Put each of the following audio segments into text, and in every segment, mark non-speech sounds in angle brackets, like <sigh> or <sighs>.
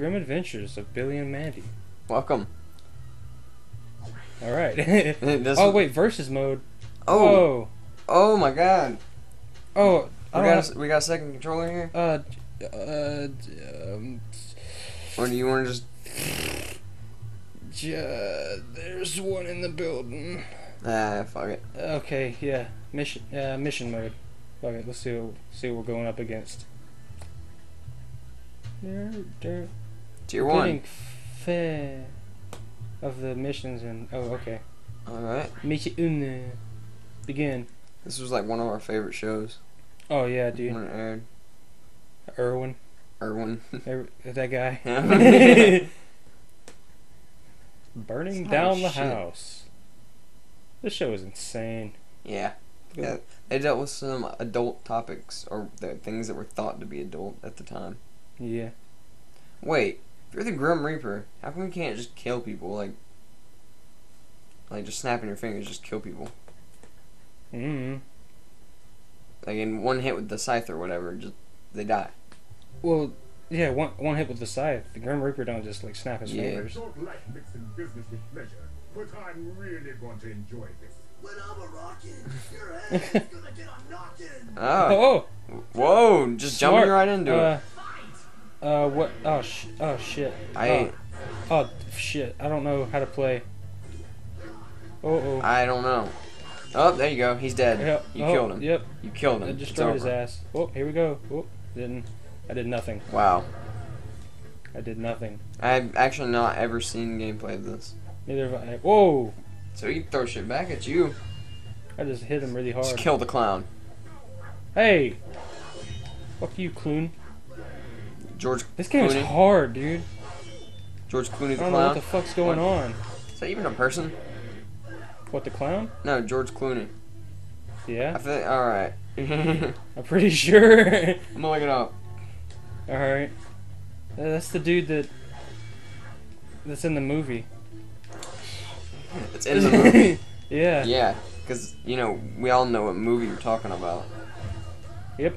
Grim Adventures of Billy and Mandy. Welcome. All right. <laughs> Oh wait, versus mode. Oh, Oh. oh my God. Oh. I We don't got a, we got a second controller here. uh. Uh. Um. Or do you want to just? J- there's one in the building. Ah, fuck it. Okay. Yeah. Mission. Uh. Mission mode. Okay. Let's see. What, see what we're going up against. They're, they're Tier getting one. fair of the missions and oh okay. All right. Mission. Begin. This was like one of our favorite shows Oh yeah, dude. when it aired. Irwin. Erwin. Er- That guy. <laughs> <laughs> Burning down the shit. house. This show is insane. yeah. Yeah. They dealt with some adult topics or the things that were thought to be adult at the time. Yeah. Wait, if you're the Grim Reaper, how come you can't just kill people like, like just snapping your fingers, just kill people? Mm. Like in one hit with the scythe or whatever, just they die. Well, yeah. One one hit with the scythe. The Grim Reaper don't just like snap his Yeah. fingers. don't like mixing business with pleasure, but I'm really want to enjoy this. When I'm a rockin', your <laughs> head is gonna get a knockin'. Oh, Oh. whoa! Just jumping right into uh, it. Uh. What? Oh sh. Oh shit. I Oh, oh shit. I don't know how to play. Oh oh. I don't know. Oh, there you go. He's dead. Yep. You oh, killed him. Yep. You killed him. I destroyed his ass. Oh, here we go. Oh, didn't. I did nothing. Wow. I did nothing. I've actually not ever seen gameplay of this. Neither have I. Whoa! So he can throw shit back at you. I just hit him really hard. Just kill the clown. Hey! Fuck you, Clune. George This game Clooney. is hard, dude. George Clooney I don't know what the fuck's going on. Is that even a person? What, the clown? No, George Clooney. Yeah. I think. All right. <laughs> I'm pretty sure. I'm gonna look it up. Alright. Uh, that's the dude that. That's in the movie. It's in the <laughs> movie. yeah. yeah, because you know we all know what movie you're talking about. Yep.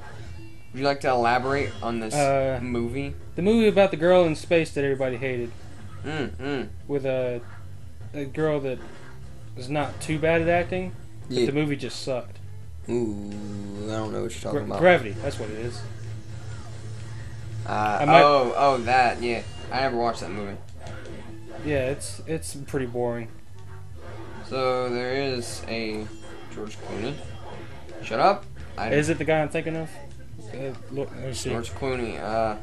Would you like to elaborate on this Uh, movie? The movie about the girl in space that everybody hated. Mm, mm. With a, a girl that is not too bad at acting. But Yeah. the movie just sucked. Ooh, I don't know what you're talking Gra- about. Gravity, that's what it is. Uh, might- oh, oh, that. Yeah, I never watched that movie. Yeah, it's it's pretty boring. So there is a George Clooney. Shut up. I Is it the guy I'm thinking of? Uh, look, let me see. George Clooney. Uh,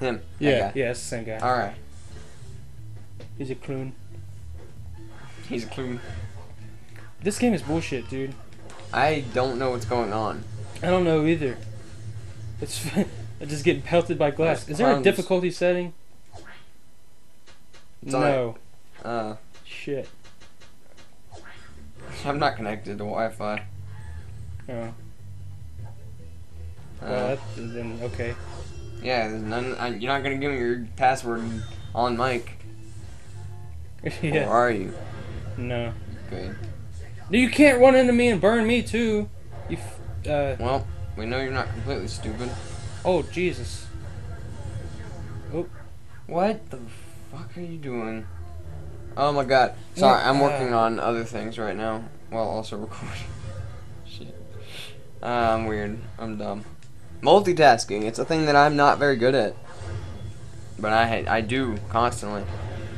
him. Yeah, yeah, it's the same guy. All right. He's a clown. He's a Clooney. This game is bullshit, dude. I don't know what's going on. I don't know either. It's <laughs> just getting pelted by glass. Is there a difficulty setting? It's no. Uh, Shit. I'm not connected to Wi-Fi. Oh. Uh, Well, then okay. yeah, there's none. I, you're not gonna give me your password on mic, <laughs> or are you? No. Good. You can't run into me and burn me too. You. F- uh. Well, we know you're not completely stupid. Oh Jesus. What the fuck are you doing? Oh my god. Sorry, I'm working Uh. on other things right now while also recording. <laughs> Shit. Uh, I'm weird. I'm dumb. Multitasking. It's a thing that I'm not very good at. But I I do constantly.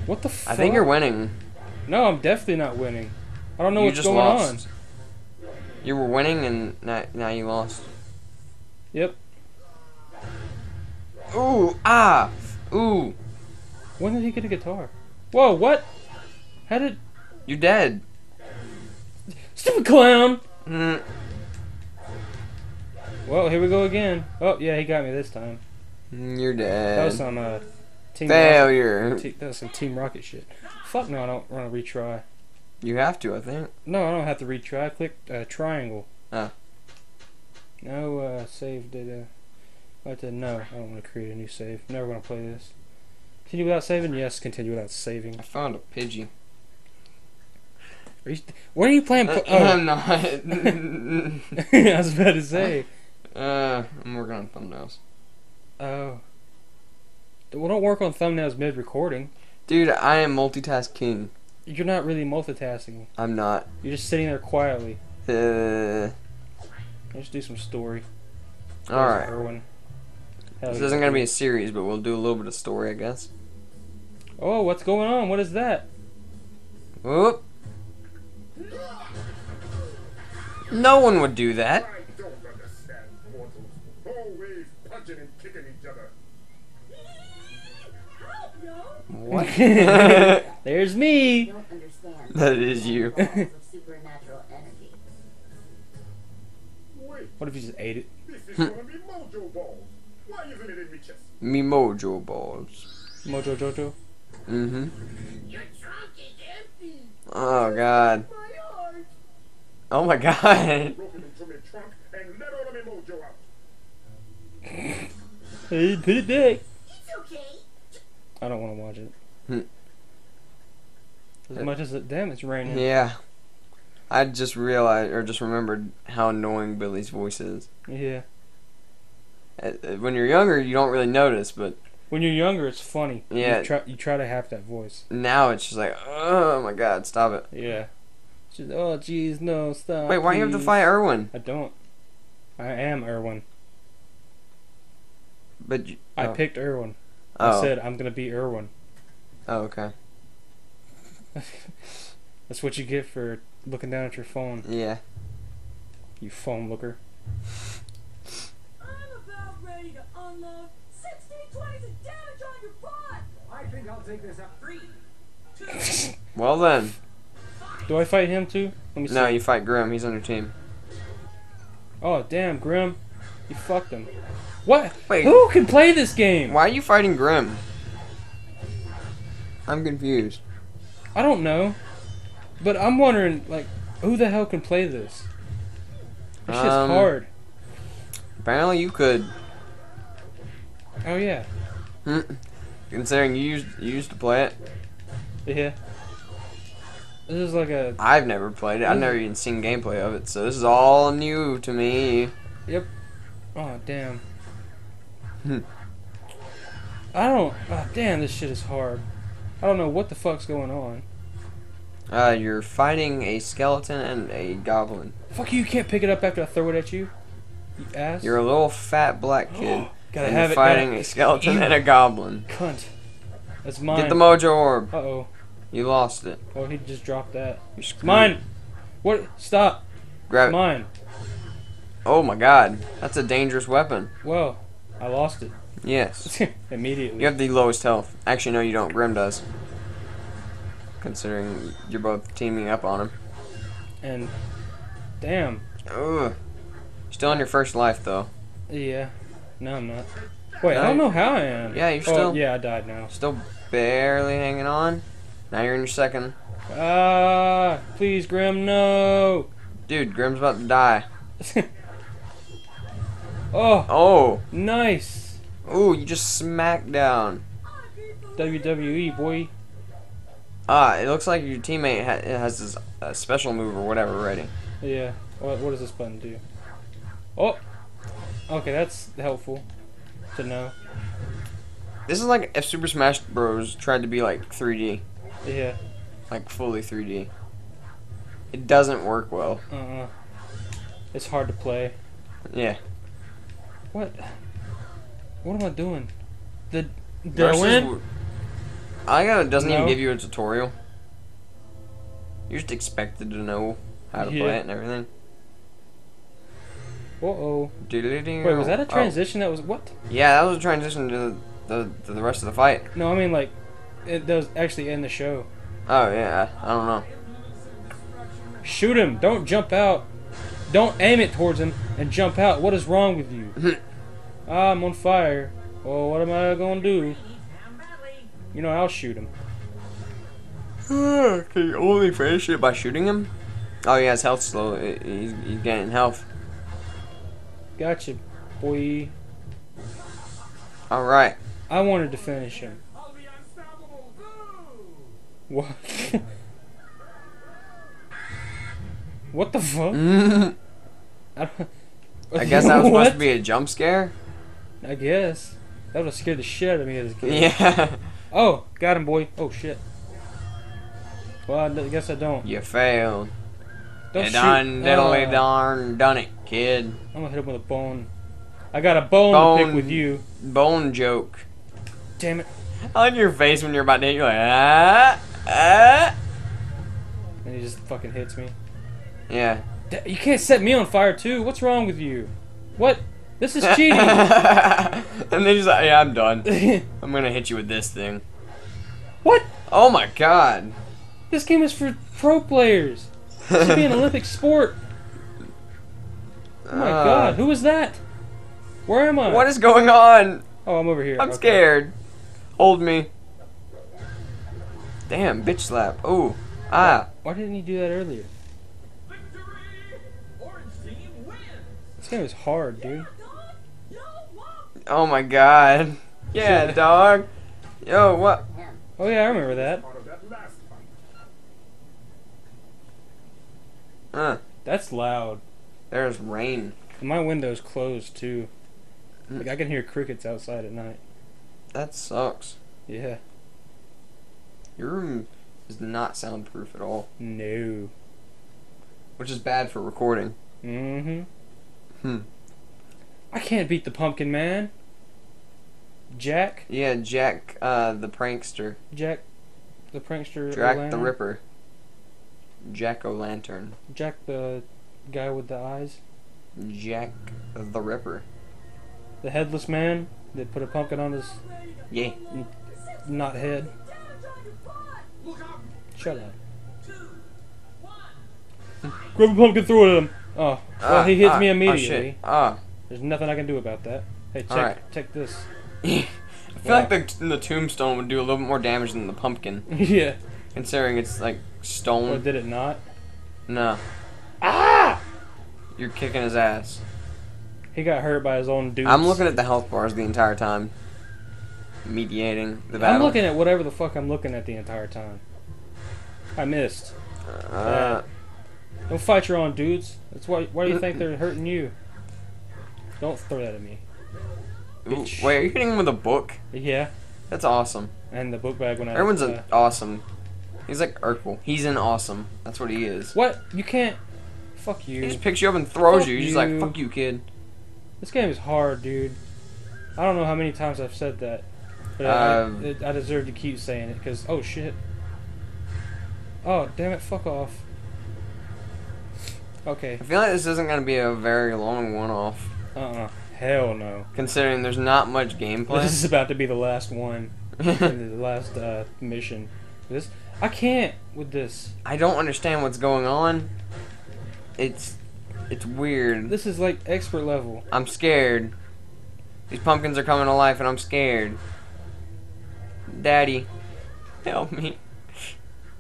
What the fuck? I think you're winning. No, I'm definitely not winning. I don't know you what's just going lost. You were winning and now, now you lost. Yep. Ooh, ah, ooh. When did he get a guitar? Whoa, what? How did You're dead. stupid clown? Mm, Well, here we go again. Oh yeah, he got me this time. you're dead. That was some uh, team. Failure. Rocket, that was some Team Rocket shit. Fuck no, I don't want to retry. You have to, I think. No, I don't have to retry. I clicked uh, triangle. Oh. No uh, save data. I said to no. I don't want to create a new save. Never gonna play this. Continue without saving. Yes, continue without saving. I found a Pidgey. Are you, are you playing? Uh, Pl- <laughs> I'm oh. not. <laughs> I was about to say. Uh, I'm working on thumbnails. Oh. Well, don't work on thumbnails mid recording. Dude, I am multitask king. You're not really multitasking. I'm not. You're just sitting there quietly. Uh, Let's do some story. all right. Irwin. Hell This yeah. isn't gonna be a series, but we'll do a little bit of story, I guess. Oh, what's going on? What is that? Whoop. No one would do that. What? <laughs> There's me. don't understand that is you. the levels of supernatural energy. Wait, What if you just ate it? this is gonna be mojo balls. Why isn't it in me mojo balls. Mojo Jojo. Mm-hmm. Your trunk is empty! Oh god. My heart! Oh my god. <laughs> Broke it into my trunk and let all of me mojo out. Hey, put it back. I don't want to watch it. Hmm. As much as it, damn, it's raining. Yeah. I just realized, or just remembered how annoying Billy's voice is. Yeah. Uh, uh, When you're younger, you don't really notice, but When you're younger, it's funny. Yeah. You try, you try to have that voice. now it's just like, oh my god, stop it. Yeah. Just, oh, jeez, no, stop. Wait, why you have to fight Irwin? I don't. I am Irwin. But you, I oh. picked Irwin. Oh. I said I'm gonna be Irwin. oh, okay. <laughs> That's what you get for looking down at your phone, Yeah. you phone looker. I'm about ready to unload 16 20s of damage on your butt! I think I'll take this up three. two. <laughs> Well then. Do I fight him too? Let me see. No, you fight Grim. He's on your team. Oh damn, Grim, you fucked him. What? Wait. Who can play this game? Why are you fighting Grim? I'm confused. I don't know, but I'm wondering like who the hell can play this? This Um, hard. Apparently you could. Oh yeah, Hmm. Considering you used, you used to play it. yeah. This is like a I've never played it. I've never even seen gameplay of it, so this is all new to me. Yep. Oh damn. Hmm. I don't. Oh, damn, this shit is hard. I don't know what the fuck's going on. Uh, you're fighting a skeleton and a goblin. Fuck you! You can't pick it up after I throw it at you. You ass. You're a little fat black <gasps> kid. Gotta and have you're it. fighting gotta- a skeleton and a goblin. Cunt. That's mine. Get the mojo orb. Uh oh. You lost it. Oh, he just dropped that. You're screwed. mine. What? Stop. Grab it. Mine. Oh my god. That's a dangerous weapon. Well, I lost it Yes. <laughs> immediately. You have the lowest health. Actually, no, you don't. Grim does. Considering you're both teaming up on him. And damn. Ugh. Still on your first life, though. Yeah. No, I'm not. Wait, I don't know how I am. Yeah, you're Oh, still- yeah, I died now. Still barely hanging on. Now you're in your second. Ah, please, Grim, no. Dude, Grim's about to die. <laughs> oh, Oh! nice. Ooh, you just smacked down. WWE boy. Ah, it looks like your teammate ha- has this uh, special move or whatever ready. Yeah. What, what does this button do? Oh. Okay, that's helpful to know. This is like if Super Smash Bros. tried to be like 3D. Yeah. Like fully 3D. It doesn't work well. Uh-uh. It's hard to play. Yeah. What? What am I doing? The did I win? w- I got it doesn't even give you a tutorial. You're just expected to know how to Yeah. play it and everything. Uh oh. Wait, was that a transition? That was what? Yeah, that was a transition to the, to the rest of the fight. No, I mean like, it, does actually end the show. Oh yeah, I don't know. Shoot him! Don't jump out! Don't aim it towards him and jump out. What is wrong with you? <laughs> ah, I'm on fire. Well, what am I gonna do? You know, I'll shoot him. Can you only finish it by shooting him? Oh yeah, his health's slow. He's, he's getting health. Gotcha, boy. All right. I wanted to finish him. I'll be unstoppable. Boo! What? <laughs> what the fuck? <laughs> I I, guess that was supposed to <laughs> be a jump scare. I guess. That would have scared the shit out of me as a kid. Yeah. Oh, got him, boy. Oh shit. Well, I guess I don't. you failed. Don't you done diddly Ah, darn done it, kid. I'm gonna hit him with a bone. I got a bone, to pick with you. Bone joke. Damn it. I like your face when you're about to hit. You're like, ah, ah. And he just fucking hits me. Yeah. You can't set me on fire too. What's wrong with you? What? This is cheating. <laughs> and then he's like, yeah, I'm done. <laughs> I'm gonna hit you with this thing. what? Oh my god. This game is for pro players. This should be an <laughs> Olympic sport. Oh my Uh, god, who is that? Where am I? What is going on? Oh, I'm over here. I'm Okay. scared. Hold me. Damn, bitch slap. Ooh. Ah. Why didn't you do that earlier? Victory! Orange team wins! This game is hard, dude. Oh my god. Yeah, <laughs> dog. Yo, what? Oh yeah, I remember that. Part of that last fight. Uh, That's loud. there's rain. My window's closed too. Mm. Like I can hear crickets outside at night. That sucks. Yeah. Your room is not soundproof at all, No. which is bad for recording. Mm-hmm. Hmm. I can't beat the pumpkin man. Jack, Yeah, Jack, uh, the prankster. Jack, the prankster. Jack the Ripper. Jack O' Lantern. Jack the guy with the eyes. Jack the Ripper. The headless man that put a pumpkin on his Yeah. not head. Damage on your butt! Look out! Shut up. Two, one. Grab a pumpkin, throw it at him. Oh, well, he hits Ah, me ah, immediately. Oh. There's nothing I can do about that. Hey, check, Alright. check this. I feel like the, the tombstone would do a little bit more damage than the pumpkin, <laughs> yeah. considering it's like Or stone. did it not? No, Ah! you're kicking his ass. He got hurt by his own dude. I'm looking at the health bars the entire time, mediating the battle. I'm looking at whatever the fuck I'm looking at the entire time. I missed. Uh, Don't fight your own dudes. That's why. Why do you think they're hurting you? Don't throw that at me. Ooh, wait, are you hitting him with a book? Yeah, That's awesome. and the book bag when I. Everyone's uh, awesome. He's like Urkel. He's an awesome. That's what he is. what? You can't. Fuck you. He just picks you up and throws Fuck you. He's just like, fuck you, kid. This game is hard, dude. I don't know how many times I've said that, but Um, I, I deserve to keep saying it because oh shit. Oh damn it! Fuck off. Okay. I feel like this isn't going to be a very long one-off, Uh. uh Hell no. considering there's not much gameplay. This is about to be the last one. <laughs> the last uh, mission. This I can't with this. I don't understand what's going on. It's it's weird. This is like expert level. I'm scared. These pumpkins are coming to life and I'm scared. Daddy, help me.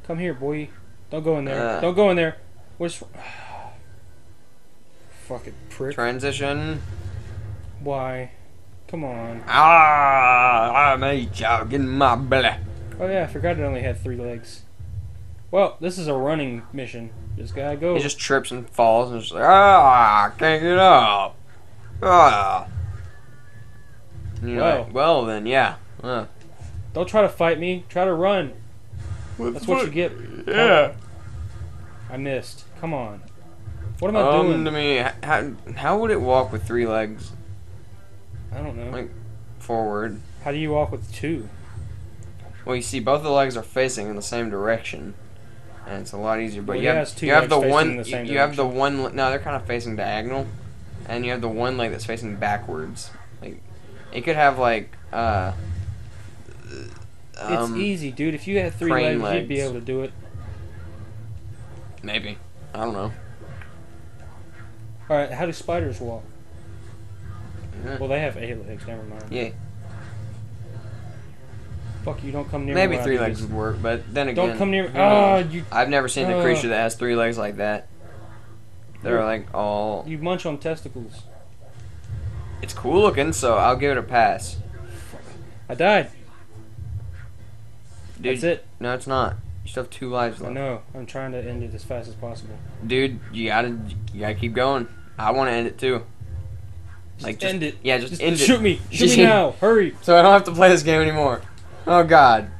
Come here, boy. Don't go in there. Uh. Don't go in there. Where's <sighs> fucking prick? Transition. Why? Come on. Ah, I'm a jog in my belly. Oh yeah, I forgot it only had three legs. Well, this is a running mission. Just gotta go. He just trips and falls and just like, ah, can't get up. Ah. Well. like, well then, yeah. Uh, Don't try to fight me. Try to run. That's what you get. Yeah. I missed. Come on. What am I Um, doing? to me, how, how would it walk with three legs I don't know. like- forward? How do you walk with two? Well, you see, both the legs are facing in the same direction, and it's a lot easier. But Well, you have you have the one the you, have the one. No, they're kind of facing diagonal, and you have the one leg that's facing backwards. Like it could have like uh. it's um, easy, dude. If you had three crane legs, you'd be able to do it. Maybe I don't know. All right. How do spiders walk? Yeah. Well, they have eight legs. Never mind. Yeah, Fuck you! Don't come near maybe me. three legs would work, but then again, Don't come near. Ah, you I've never seen a uh, creature that has three legs like that. They're like all. you munch on testicles. It's cool looking, so I'll give it a pass. I died. Dude, That's it. No, it's not. You still have two lives left. I know. I'm trying to end it as fast as possible. Dude, you gotta you gotta keep going. I want to end it too. Like just end it. Yeah, just, Just end shoot it. me. Shoot me now. Hurry. So I don't have to play this game anymore. Oh god.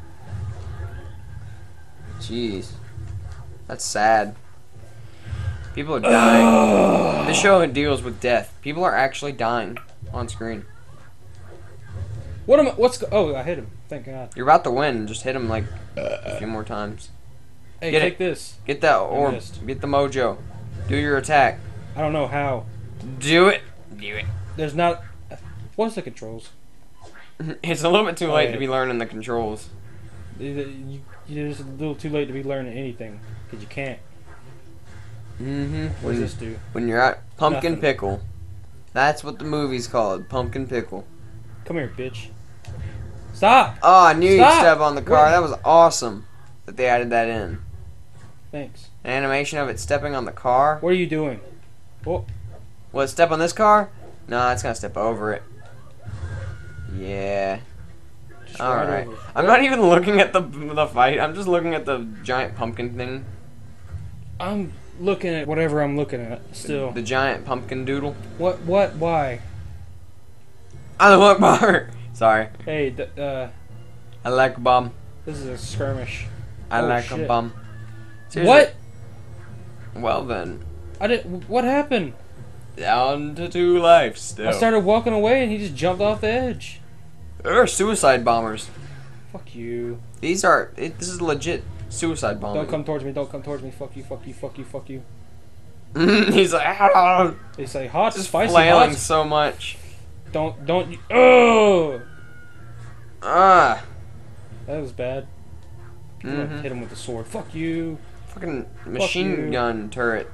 Jeez. That's sad. People are dying. <sighs> this show deals with death. People are actually dying on screen. What am I? What's? Oh, I hit him. Thank God. You're about to win. Just hit him like a few more times. Hey, Get take it. this. Get that orb. Get the mojo. Do your attack. I don't know how. Do it. Do it. There's not. What's the controls? <laughs> It's a little bit too late Okay. to be learning the controls. You, you're just a little too late to be learning anything because you can't. Mm-hmm. What does this do? when you're at Pumpkin Nothing. Pickle. That's what the movie's called. Pumpkin Pickle. Come here, bitch. Stop. Oh, I knew you'd step on the car. Wait. That was awesome that they added that in. Thanks. An animation of it stepping on the car. What are you doing? What? it step on this car? No, it's gonna step over it. Yeah. All right right. I'm not even looking at the the fight. I'm just looking at the giant pumpkin thing. I'm looking at whatever I'm looking at. Still. The giant pumpkin doodle. What? What? Why? I don't like bar. Sorry. Hey, uh, I like a bum. this is a skirmish. I Oh, like a shit. bum. Seriously. What? Well then. I didn't. What happened? Down to two lives still. I started walking away and he just jumped off the edge. There are suicide bombers. Fuck you. These are. It, this is legit suicide bombing. Don't come towards me. Don't come towards me. Fuck you. Fuck you. Fuck you. Fuck you. <laughs> He's like, They say hot, just spicy, flailing hot. so much. Don't, don't. you- Oh, Ah. that was bad. Gonna Mhm. Hit him with the sword. Fuck you. Fucking machine you. gun turret.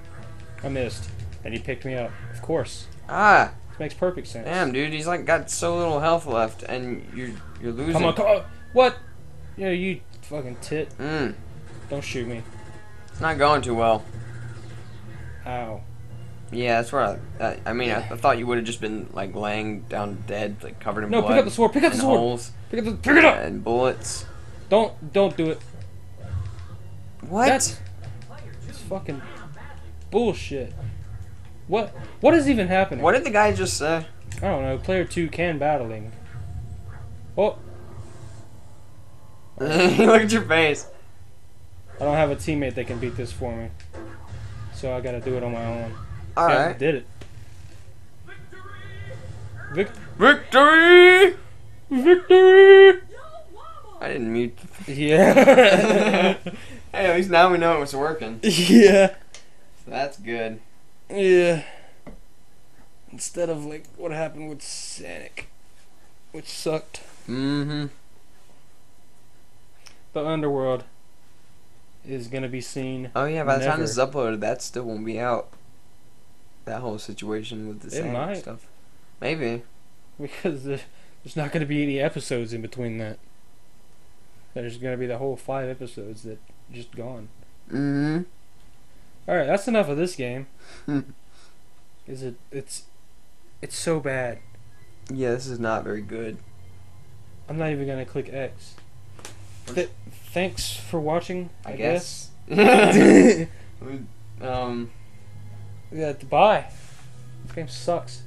I missed, and he picked me up. Of course, Ah. this makes perfect sense. Damn, dude. He's like got so little health left, and you're you're losing. Come on, come on. What? Yeah, you fucking tit. Mm. Don't shoot me. It's not going too well. Ow. Yeah, that's where I. I, I mean, I, I thought you would have just been like laying down dead, like covered in No, blood. No, pick up the sword. Pick up the sword. holes Pick up the. Pick it up. and bullets. Don't, don't do it. What? That's- fucking bullshit. What? What is even happening? What did the guy just say? I don't know. Player two can battling. Oh, <laughs> Look at your face. I don't have a teammate that can beat this for me, so I gotta do it on my own. All Yeah, I right. did it. Vic- Victory! victory! I didn't mute. <laughs> Yeah. <laughs> Hey, at least now we know it was working. yeah. So that's good. Yeah. Instead of like what happened with Sonic, which sucked. Mm-hmm. The Underworld is gonna be seen Oh yeah, by the time this is uploaded, that still won't be out. That whole situation with the It Sonic might. stuff. Maybe. because there's not gonna be any episodes in between that. There's gonna be the whole five episodes that just gone. Mm-hmm. All right, that's enough of this game. Hmm. Is it? It's, it's so bad. Yeah, this is not very good. I'm not even gonna click X. Th- thanks for watching. I, I guess. guess. <laughs> <laughs> um. yeah. Bye. This game sucks.